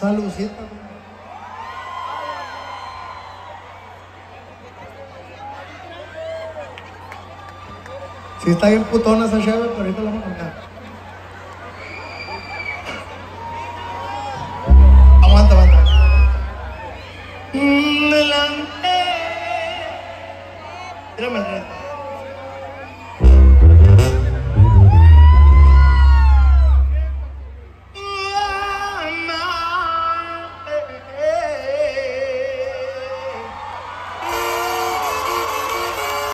Salud. Si está bien putona esa chévere, pero ahorita la vamos a cambiar. Aguanta, aguanta. Mm, Delante. Tírame el resto.